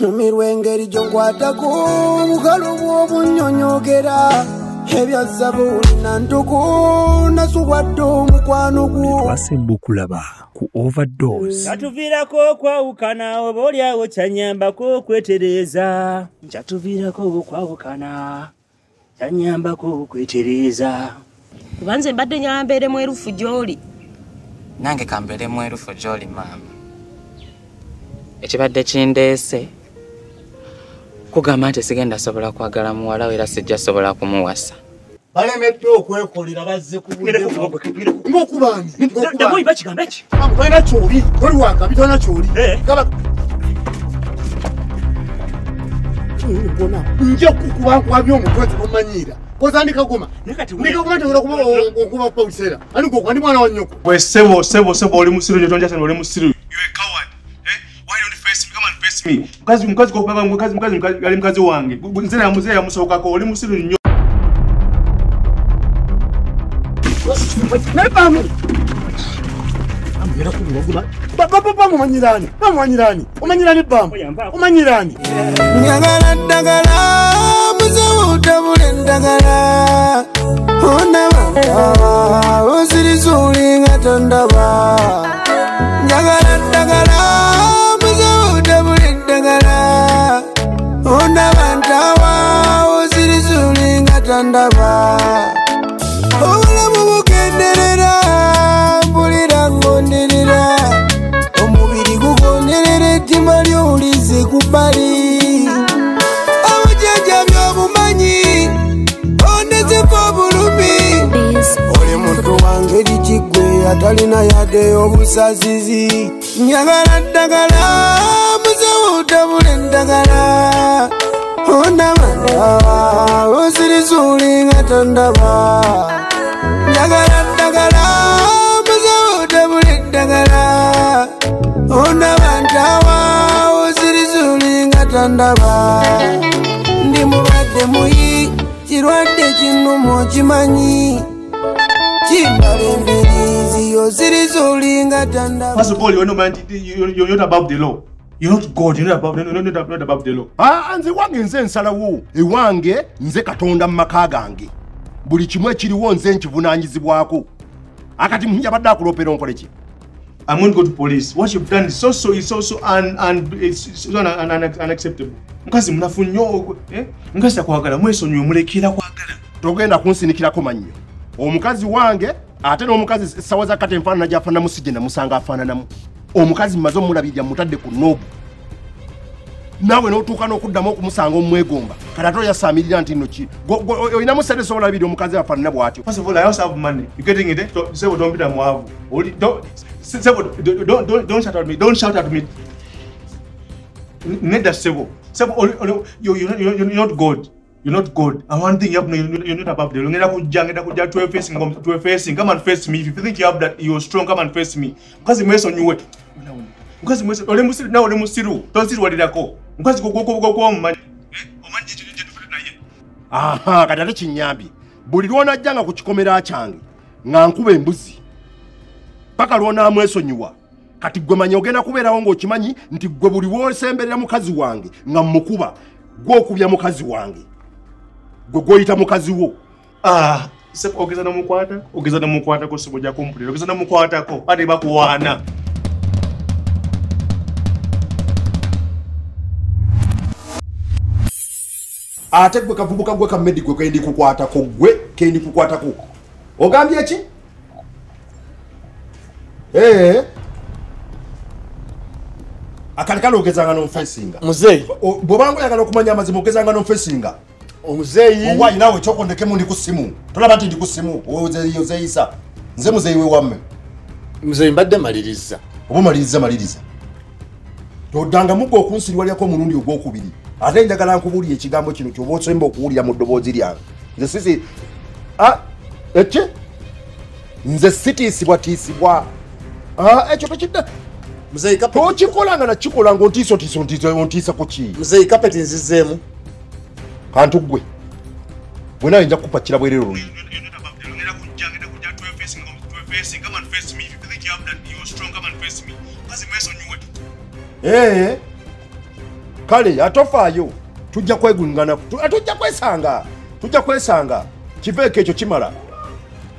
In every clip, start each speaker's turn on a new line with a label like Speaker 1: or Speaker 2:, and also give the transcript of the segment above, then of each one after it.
Speaker 1: nyumirwa engeri gyonkwatako bukalu bw'obunyonyogera ebyazabuuli nantuku nasubwadde omukwano gwo.
Speaker 2: Twasemba okulaba ku overdose.
Speaker 3: Kyatuviirako okwawukana oba oliawo kyanyambako okwetereeza? Kyatuviirako okwawukana kyanyambako okwetereeza.
Speaker 4: Kuba nze mbadde nyala mbeere mwerufu gy'oli.
Speaker 5: Nange kambeere mwerufu gy'oli maama. Ekibadde kindeese kugamba nti sigenda sobola kwagala muwala we era sijja sobola kumuwasa
Speaker 6: balemedde okwekolera bazze ku ngaokubaani
Speaker 3: ndamuyimba kigambo eki
Speaker 6: tolina kyoli toli wangabi tolina kyoli
Speaker 3: Eh.
Speaker 6: Nja kukuba nkwabya omutwe tigumanyiira kozandika guma
Speaker 3: Naye kati we-
Speaker 6: ndika guma ntobola kuba okuba kuba biseera ani gokwa ndi mwana wa nnyoko
Speaker 7: Well, sebo, sebo, sebo, oli musiru, just oli musiru. Me? Come and face me. Mkazi, mkazi kwa baba, mkazi, mkazi, mkazi, ali mkazi wange. Nzera ya muzee ya musokako, oli musiru nnyo.
Speaker 6: bamumanyirani bamumanyirani omanyirani bamu omanyirani
Speaker 1: njagala ddagala muzebutabula endagala ondaba ozirisuulinga tondaba tondaba obulamu bugenderera mpulira ngonderera. Omubiri gugonderera ettima lyowulize ku bbali. Obujanja byobumanyi ondezeko obulumi. Oli muntu wangeri kiggwe atalina yadde obusazizi njagala ddagala tondaba njagala ddagala muzewutabula eddagala ondaba ntawa ozirisuulinga tondaba ndi mulwadde muyi kirwadde kinnuma okimanyi
Speaker 7: First of all, you know, man, you- you- you're not above the law. You're not God, you're not above, you're not, you're not above the law.
Speaker 6: aa nze wange nze nsalawo. Ewange nze katonda mu maka gange buli kimu ekiriwo nze nkivunaanyizibwako akati njabadde akulopera onkole ki
Speaker 7: I'm going to go to police. What you've done is so so is so so un, un, it's, so un, un, un, unacceptable. Mukazi munafu nnyo eh? Mukazi takwagala mwesonyiwe mulekera kwagala.
Speaker 6: togenda kunsinikirako mannyo omukazi wange ate n'omukazi sawa za kate enfaanana gyafaananamu si gye namusanga afaananamu omukazi mmaze omulabirira mutadde ku noobu naawe n'otuuka n'okuddamu okumusanga omwegomba kati ate oyasaamirira nti nno ki Gwe- gwe- olinamu sente sobolabirira omukazi afaanana bw'atyo
Speaker 7: First of all, I also have money. You getting it? Eh? So, Sebo, don't be the mwavu. Only- Don't, Sebo, don't, don't, don't, don't shout at me. Don't shout at me. N- Neither Sebo. Sebo, only, only, you, you're, not, you're, you're not God. You're not God. And one thing you have to know, you're, you're not above the law. Ngenda kuja, ngenda kuja tuwe facing, come tuwe facing. Come and face me. If you think you have that, you're strong, come and face me. Mukazi mweso nyuwe. Mukazi mweso, ole musiru, na ole musiru. Tonsiru walirako. Mukazi kwa kwa kwa kwa omumanyi. Eh? Omanyi je tufute naye.
Speaker 6: aha kati ate kinyambye buli lwonajjanga ku kikomera kyange nga nkuba embuzi paka lwonaamwesonyiwa kati gwe manyi ogenda kubeerawo ng'okimanyi nti gwe buli lwosemberera mukazi wange nga mmukuba gw'okubya mukazi wange gwe gw'oyita mukazi wo
Speaker 7: Ah, ogeza nomukwata ogeza nomukwatako sibo ojja kumpulira ogeza nomukwatako ate bakuwaana
Speaker 6: ate gwe kavubuka gwe kamedi gwe kendi kukwatako gwe kendi kukwatako. Ogambye ki? Ee. Akali kale ogezanga n'omufesinga
Speaker 8: muzeeyi
Speaker 6: O- bw'obanga oyagala okumanya amazima ogezanga n'omufesinga
Speaker 8: omuzeeyi.
Speaker 6: Obwayi naawe kyokondekemu ndi ku ssimu tolaba nti ndi ku ssimu ozeeyisa. Nze muzeeyi we wamme.
Speaker 8: Muzeeyi mbadde maliriza.
Speaker 6: Oba omaliriza maliriza. Toddanga mugga okunsiriwalyako omulundi ogwokubiri ate njagala nkubuulira ekigambo kino kyoba osemba okuwulira mu ddoboozi lyange. Nze sisi Ah, eki nze sitiisibwatiisibwa Ah, ekyo tekidda.
Speaker 8: Muzeeyi kapeti.
Speaker 6: Tokikola nga nakikola ngaontiisa ontiisa ontiisa ontiisa ku ki?
Speaker 8: Muzeeyi kapeti nzizeemu.
Speaker 6: Kantu gwe bwe nawe nja kukupakira bwerero luyi.
Speaker 7: Come and face me if you think you have
Speaker 6: kale atofaayo tujja kwegungana tu- ah, tujja kwesanga tujja kwesanga. Kiveeko ekyo kimala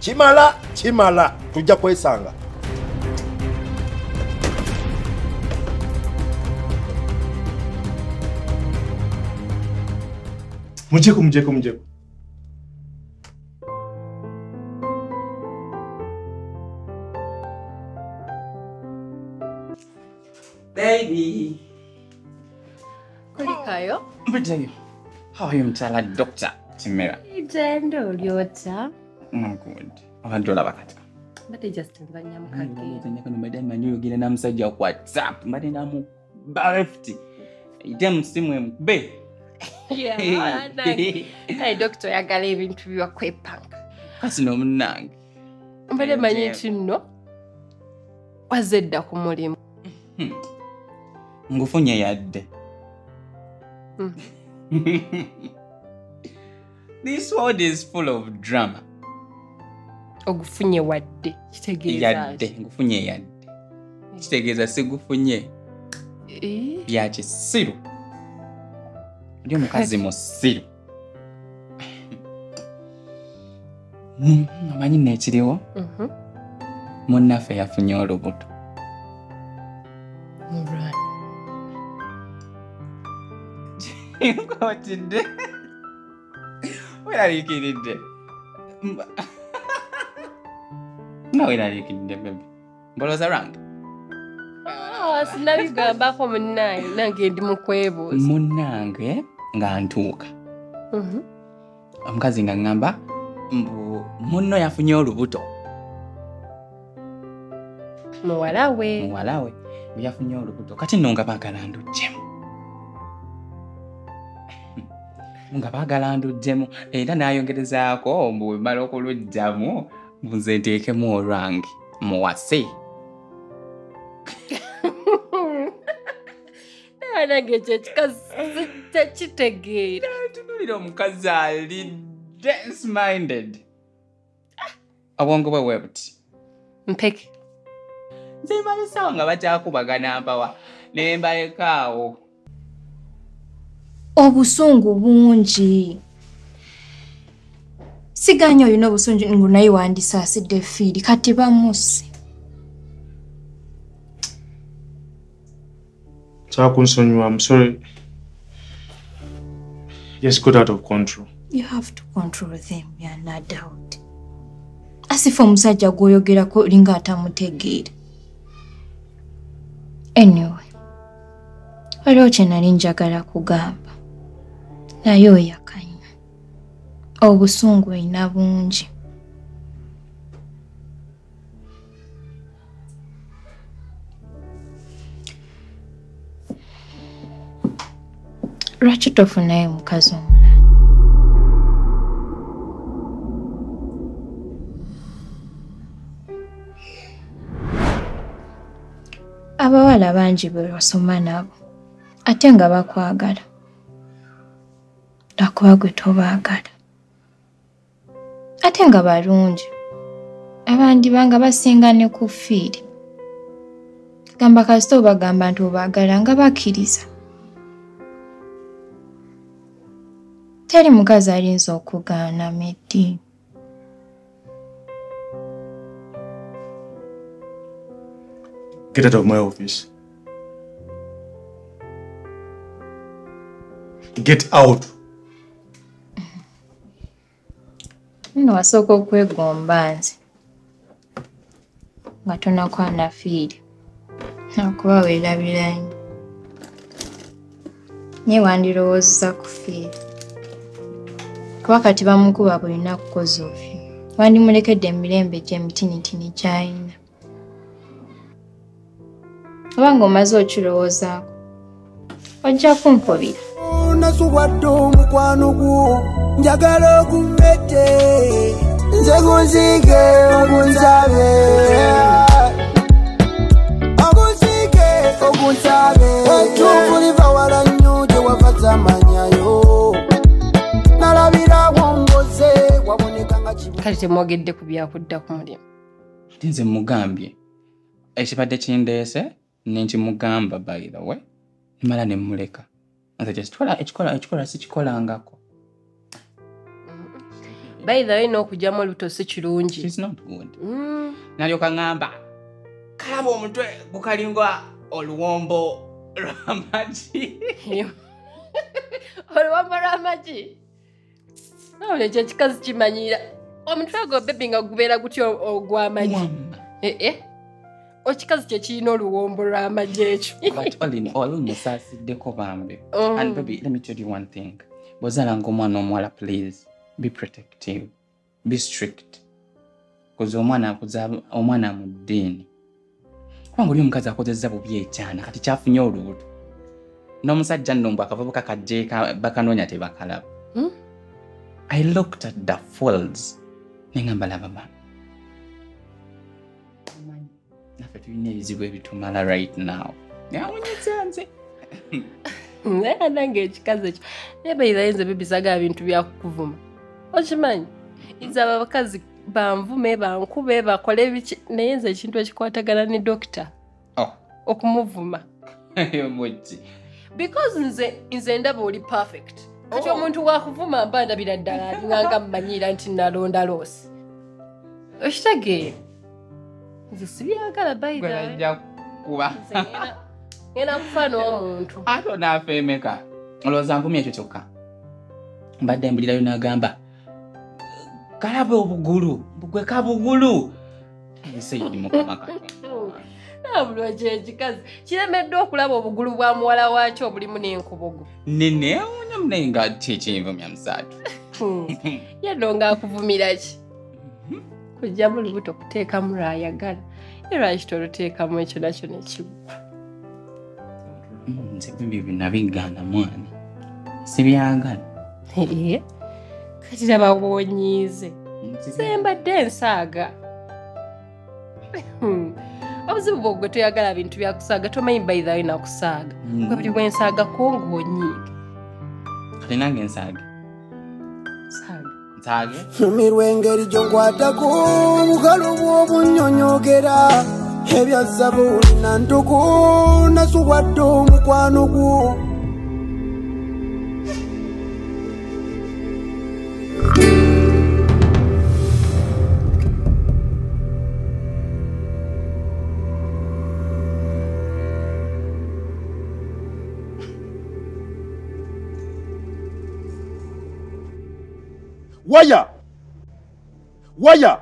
Speaker 6: kimala kimala tujja kwesanga.
Speaker 7: Mujeko mujeko mujeko
Speaker 5: Baby.
Speaker 9: Kulikayo
Speaker 5: Mbudeyo. How are you, mtala Dr. Timera?
Speaker 9: ijenda olyota
Speaker 5: I'm good. Abantu olaba kati.
Speaker 9: mbadde just nva nyamukage
Speaker 5: Kano mbadde manyi oyogera na musajja ku WhatsApp. Mbadde namuba left. Ite mu simu emukube.
Speaker 9: kale dokita oyagala ebintu byakwepanga
Speaker 5: Kasi n'omunnange.
Speaker 9: mbadde manyi nti nno wazze edda ku mulimu
Speaker 5: Ngufunye yadde.
Speaker 9: Mm.
Speaker 5: This world is full of drama.
Speaker 9: ogufunye wadde kitegeeza
Speaker 5: Yadde. Ngufunye yadde. Kitegeeza sigufunye.
Speaker 9: Eh,
Speaker 5: bya kisiru oli omukazi musiru Mm, omanyi neekiriwo munnaffe yafunye olubuto nkwatidde weraliikiridde Mba- nga weraliikiridde bebe mbolooza lwange
Speaker 9: Ah, sinabigambako munnaye nange ndi mu kwebuuza
Speaker 5: munnange nga ntuuka.
Speaker 9: Mhm.
Speaker 5: omukazi nga ŋŋamba mbu munno yafunye olubuto.
Speaker 9: Muwala we.
Speaker 5: Muwala we bwe yafunye olubuto. Kati nno nga baagala ndugyemu nga baagala ndugyemu era n'ayongerezaako mbu wemala okulugjamu nze nteekemu olwange muwase.
Speaker 9: Nange ekyo ekikazi tekitegeera.
Speaker 5: Tunulira omukazi alidde sminded. Obwongo bwe bwe buti.
Speaker 9: Mpeke.
Speaker 5: Nze mbalesawo nga bakyakubagana mpawa ne mbalekaawo
Speaker 10: obusungu bungi. Siganya olina obusungu ngu naye wandisaasidde fiiri kati bamusse.
Speaker 7: Sawa kunsonyiwa, I'm sorry. Just got out of control.
Speaker 10: you have to control them ya no doubt. Asifa omusajja gw'oyogerako linga atamutegeere anyway waliwo kye nali njagala kugamba naye oyakanya obusungu olina bungi lwaki tofunayo mukazi omulala? Abawala bangi be wasoma nabo ate nga bakwagala lwakuba gwe tobaagala ate nga balungi abandiba nga basinga ne ku fiiri gamba kasita obagamba nti obaagala nga bakkiriza teri mukazi ayinza okugaana meddi
Speaker 7: Get out of my office. Get out.
Speaker 10: Nno wasooka okwegomba nze. Nga tonakwana fiiri. Nakuba weerabirayo naye wandirowoozeza ku fiiri. Kuba kati bamukuba buli lunaku kukoza ofyo. Wandimulekedde emirembe gy'emitinitini gy'ayina. Oba ng'omaze okirowoozaako ojja kumpobira
Speaker 1: nasubwadde omukwano gwo. Njagala ogummete nze gunziike ogunsabe. Ogunsiike ogunsabe. Etuufu liva wala nnyo gye wava zamanyayo. Nalabirawo ngoze waboneka nga
Speaker 9: kale temwogedde ku byakudda ku mulimu.
Speaker 5: Nze mugambye. Ekibadde kindeese nenkimugamba by the way. Nemala nemuleka nze kyekikola ekikola ekikola sikikolangako
Speaker 9: by the way n'okugyamu olubuto si kirungi.
Speaker 5: It's not good.
Speaker 9: Mm.
Speaker 5: nalyoka ŋŋamba kalaba omutwe gukalinga oluwombo lwamagi.
Speaker 9: Oluwombo lw'amagi? Nawona ekyo ekikazi kimanyira. Omutwe gwo bebi nga gubeera gutya ogw'amagi? Ee okikazi kye kirina oluwombo lw'amagi ekyo
Speaker 5: but all in all musasiddeko bambi.
Speaker 9: Mm.
Speaker 5: and baby let me tell you one thing. Bwozalanga omwana omuwala please be protective be strict. Kuze omwana akuza- omwana mu ddiini. Kubanga oli omukazi akozesa bubi ekyana kati kyafunye olubuto. N'omusajja nno mbw akavubuka kajjeeka bakanoonya tebakalaba.
Speaker 9: Hmm?
Speaker 5: i looked at the folds. Neŋamba laba ba naffe tulina ebizibu ebitumala right now. Yawunyisa nze.
Speaker 9: Naye nange ekikazi ekyo. Naye bayirayinza bebisagala bintu byakukuvuma okimanyi? Abo abakazi banvume bankube bakole biki naye nze ekintu ekikwatagana ne dokita
Speaker 5: Oh.
Speaker 9: okumuvuma. Because nze nze ndaba oli perfect. Kati omuntu wakuvuma mba ndabira ddala nganga mumanyira nti nalonda loosi okitegeera nze sibyagala bayira
Speaker 5: gwejja kuba
Speaker 9: ngenda kufa n'omuntu
Speaker 5: ate onaafa emeka? Olowooza nkumi ekyo kyokka? Mbadde mbulirayo n'agamba kalaba obugulu bugwe ka bugulu ebisaidi mukama katonda
Speaker 9: kyekikazi kiremeddwa okulaba obugulu bwa muwala waakyo obulimu n'enkubugu.
Speaker 5: Nenewunya munaye nga kyekinvumya musaatu.
Speaker 9: Ye nno ngaakuvumira ki kujjamu lubuto kuteekamu lwayagala. Ye lwaki toluteekamu ekyo nakyo nekigwa
Speaker 5: nze bibyo binabigaana mwana sibyagala
Speaker 9: Ee, kati laba bwonyiize sembadde ensaaga. Hmm. obuzibu bwo gwe toyagala bintu byakusaaga tomanyi bayithawe nakusaaga. Gwe buli bwensaagako ng'onyiiga
Speaker 5: kati nange nsaage
Speaker 1: nyumirwa engeri gyonkwatako obukalu bw'obunyonyogera. Ebyasaba olina ntuku nasubwadde omukwano gwo
Speaker 6: waya waya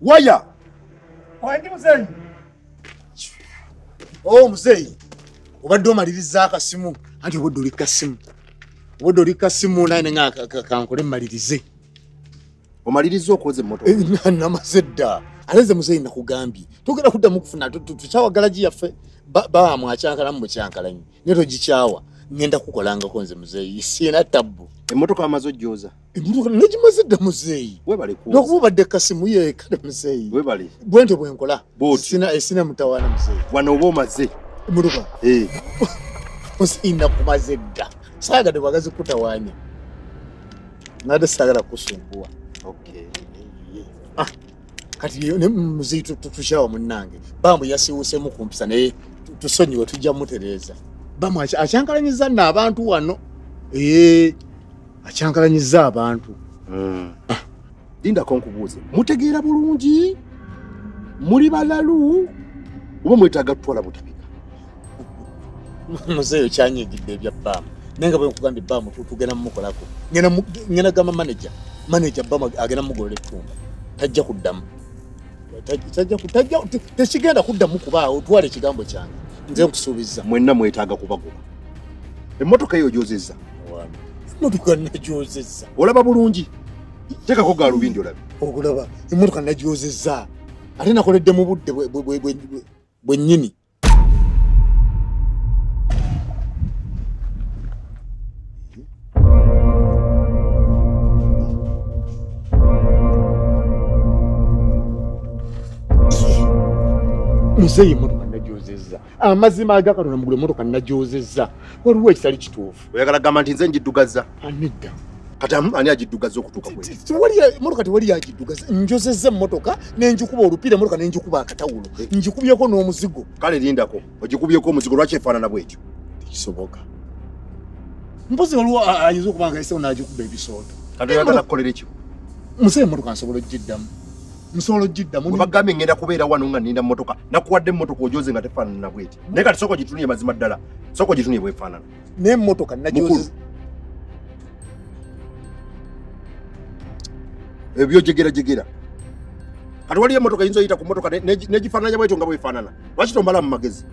Speaker 6: waya
Speaker 8: wangi muzeeyi o muzeeyi obadde omaliriza akasimu anti obadde oli kasimu obadde oli kasimu naye nenga kankole mmalirize
Speaker 6: omaliriza okwoza emmotoka
Speaker 8: namaze dda ate ze muzeeyi nakugambye togenda kuddamu kufuna tu- tu- tukyawagala gi yaffe Ba- bamwakyankalamu mukyankalanyi naye togikyawa ngenda kukolangako nze muzeeyi. Siina tabbu.
Speaker 6: Emmotoka amaze ojjoza
Speaker 8: emmotoka nagimaze dda muzeeyi. Nokuba obadde kasimu ye kale muzeeyi.
Speaker 6: Webale
Speaker 8: bwentyo bwenkola sina esina mutawaana muzeeyi.
Speaker 6: Wano oba omaze?
Speaker 8: Emmotoka? Muzeeyi nakumaze dda. Saagadde bwagazi kutawaanya nade saagala kusumbuwa Ah, kati muzeeyi tu- tu- tukyawa munnange. Bambu yasiwusemu kumpisa naye tu- tusonyiwe tujja mutereeza bamu akya- akyankalanyiza nno abantu wano. Ee akyankalanyiza abantu.
Speaker 6: Lindako nkubuuze mutegeera bulungi? Muli balalu? Oba mwetaaga tutwala butabika
Speaker 8: muzeeyo kyanyigidde ebya baamu naye nga bwe nkugambye baamu tu- tugenda mumukolako Ngenda gamba manaja manaja baamu agenda mugolola ettumba. Tajja kuddamu. Taj- tajja tekigenda kuddamu kubaawo otwala ekigambo kyange nze nkusuubiza
Speaker 6: mwenna mwetaaga kubagoba emmotoka eyo ogyozezza
Speaker 8: emotoka nagyozezza
Speaker 6: olaba bulungi. Teekako gaalubindi olabe.
Speaker 8: Okulaba emotoka nagyozezza ate nakoledde mu budde bwe- bwe- bwe- bwe- bwennyini muzeeyi emotoka nagyozezza amazima agakatonda mugula emotoka nagyozezza waliwo ekitali kituufu.
Speaker 6: Oyagala gamba nti nze njiddugaza
Speaker 8: anedda
Speaker 6: kati ani agiddugaza okutuuka
Speaker 8: emotoka tewali yagiddugaza? Njozezza emmotoka nenjikuba olupiira emotoka nenjikuba akatawulo. Njikubyeko n'omuzigo.
Speaker 6: Kale lindako ogikubyeko omuzigo lwaki efaanana bwekyo
Speaker 8: tekisoboka. Mpozi waliwo a- ayinza okuba nga esewo nagikuba ebisooto.
Speaker 6: Kati oyagala kukolera ekyo?
Speaker 8: Musa emotoka nsobola ogiddamu nsobola ogiddamu
Speaker 6: bwe bagambye ngenda kubeera wano nga ninda mmotoka nakuwadde emmotoka ojoze nga tefaanana bweti. Naye kati sooka gitunye mazima ddala sooka gitunye bwefaanana.
Speaker 8: Naye emmotoka najoze
Speaker 6: ebyojegerajegera kati waliyo emmotoka yinza oyita ku mmotoka ne- ne- negifaananya bwetyo nga bwefaanana. Lwaki tombala mu magezi?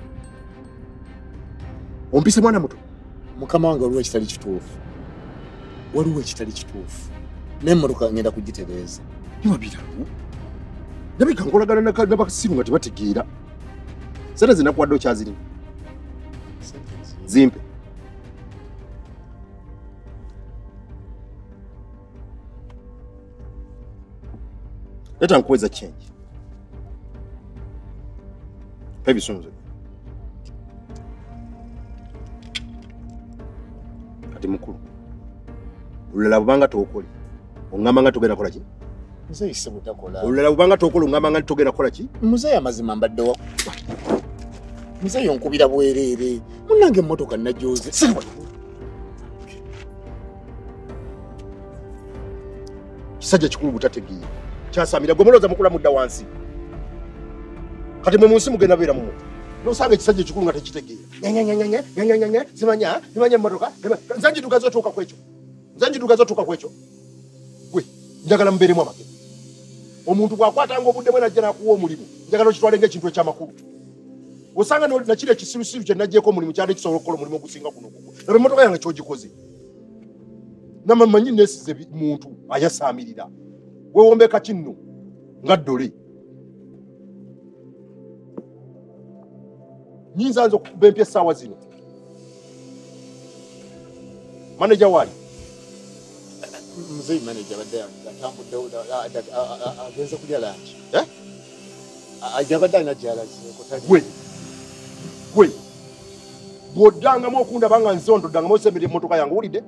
Speaker 6: Ompise mwana muto.
Speaker 8: Mukama wange waliwo ekitali kituufu. Waliwo ekitali kituufu. Naye emmotoka ngenda kugitereeza.
Speaker 6: Niwabira nabika nkolagana n'abasiru nga tebategeera. Sente zinakuwadde okyazirina zimpe. Leta nkuweza change. Pa ebisunzo kati mukulu olulala bubanga tookole oŋŋamba nga togenda kola ki
Speaker 8: muzeeyi se butakola
Speaker 6: olulala bubanga tookole oŋŋamba nga togenda kola ki?
Speaker 8: Muzeeyi amazima mbadde wa muzeeyi onkubira bwereere. Munange emmotoka najoze
Speaker 6: kisajja kikulu butategeera. Kyasamira gwe mulowooza mukula mudda wansi. Kati mwe munsi mugenda beera mumu nosanga ekisajja ekikulu nga tekitegeera. Zimanya zimanya emmotoka. Nze njidugaza otuuka ku ekyo. Nze njidugaza otuuka ku ekyo. Gwe njagala mubeeremu amagezi omuntu bw'akwatanga obudde bwe najja nakuwa omulimu njagala okitwale ng'ekintu ekyamakulu. Osanga nakiri ekisirusiru kye najjeeko omulimu kyali kisobola okukola omulimu ogusinga guno ogugwo laba emmotoka yange kyogikoze. Namamanyi nesize muntu ayasaamirira. Wewombeka kinno nga ddole. Nyinza nze okukuba empya essaawa zino. Maneja waali
Speaker 8: muzeeyi maneja badde atambuddewo agenze kulya lanki ajabadde alina gyalazeeko
Speaker 6: gwe. Gwe. Bw'oddangamu okundaba nga nze ondo oddangamu osembera emmotoka yange owulidde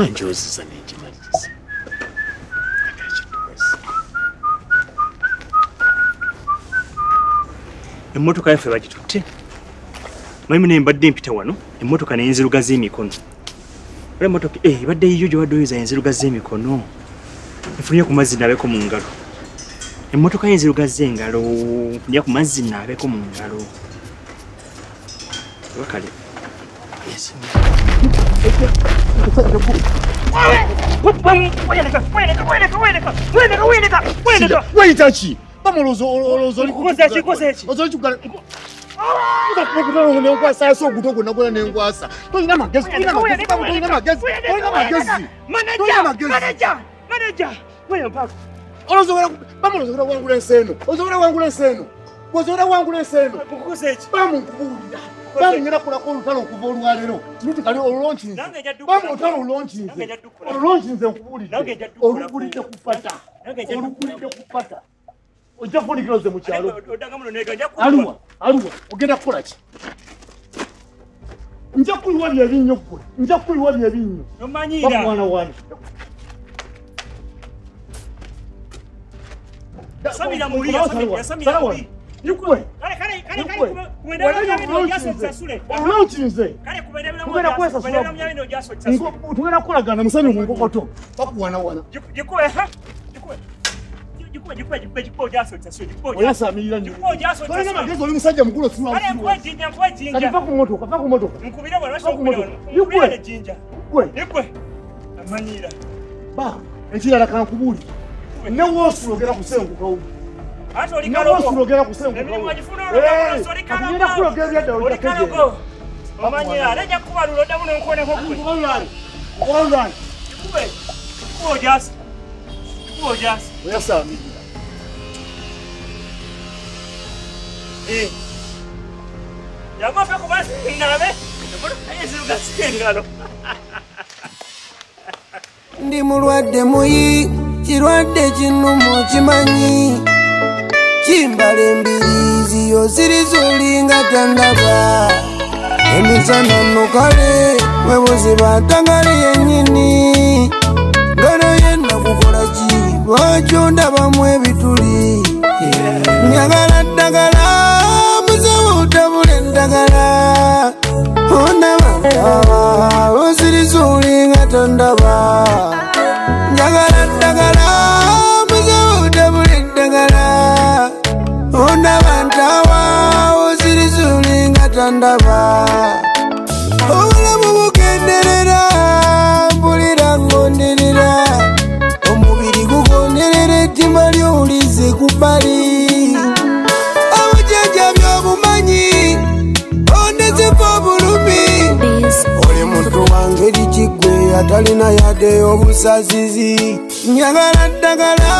Speaker 8: emmotoka njozesa nengimaliriza
Speaker 3: emmotoka yaffe bagitutte malimu naye mbadde mpita wano emmotoka n'enziruga z'emikono ola emmotoka eh, ebadde yiyo gye wadde oyoza enziruga z'emikono nfunye ku mazzi naabeko mu ngalo. Emmotoka y'enziruga z'engalo nfunye ku mazzi naabeko mu ngalo. Oba kale Yes.
Speaker 8: weyita ki bamulowooza olowooza nenkwasasa oguto gwonna gwona nenkwasa tolina magezi tolina magezi babu, tolina magezi tolina magezi tolina magezi bamulowooza wangula enseeno ozobola wangula enseeno bwozobola wangula enseeno bamunkubuulira bamungera kulako olutalo okuva olwaleero niti kali olulonkinze bamu olutalo olulonkinze olulonkinze nkubuulidde olugulidde kupata olugulidde kupata ojja kufunikira oze mu kyalo. Aluwa aluwa ogenda kukola ki? Nja kuyiwa byebinnyo gwe nja kuyiwa byebinnyo. Bamwana wange. Nikwe. Olulonkinze tugenda kukolagana musanyu mu nkokoto. Bakuwanawana oyasamirira nnyo magezi oli musajja mukulu osinakati va ku motoka va ku motoka. Ba ekirala kankubuuli. Ne woosulo ogera kusengukawo ne woosulo ogera kusengukawo katugenda kulogera ebyadda olitategeera
Speaker 3: omanyira najja kukubalula oddamu nonkoneko gwe kikube kikuba ojasi kikuba ojasi
Speaker 8: oyasamirira
Speaker 3: yagope kubanabe ayezirugasi engalo
Speaker 1: ndi mulwadde muyi kirwadde kinumu kimanyi kimbala embirizi yo ziri zolinga tandaba. Emisana nokale webuziba ntangale yennyini. Ngalo yenna kukola ki? Lwaki ondabamu ebituli? Njagala ddagala muzewo otabula eddagala ondaba tondaba obulamu bugenderera mpulira ngonderera. Omubiri gugonderera ettima lyowulize ku bbali. Obujajja byobumanyi ondezeko obulumi. Oli muntu wange likigwe atalina yadde obusazizi njagala ddagala